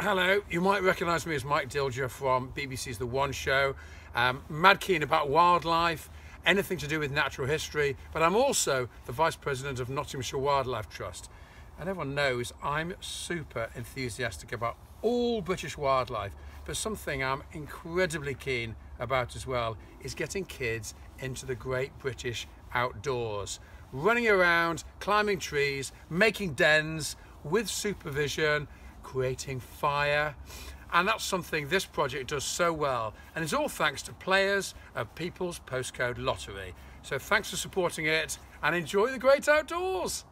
Hello, you might recognise me as Mike Dilger from BBC's The One Show. Um, mad keen about wildlife, anything to do with natural history, but I'm also the Vice President of Nottinghamshire Wildlife Trust. And everyone knows I'm super enthusiastic about all British wildlife, but something I'm incredibly keen about as well is getting kids into the great British outdoors. Running around, climbing trees, making dens with supervision, creating fire. And that's something this project does so well. And it's all thanks to players of People's Postcode Lottery. So thanks for supporting it and enjoy the great outdoors.